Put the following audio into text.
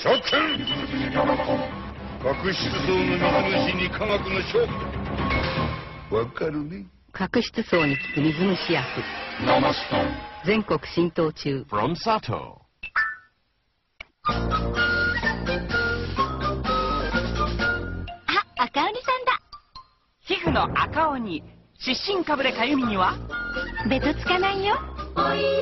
諸君角質層の水虫に科学の勝負わかるね？角質層に効く水虫薬生スト全国浸透中 From Sato. あ、赤鬼さんだ。皮膚の赤鬼湿疹かぶれかゆみには？ベトつかないよ。おい。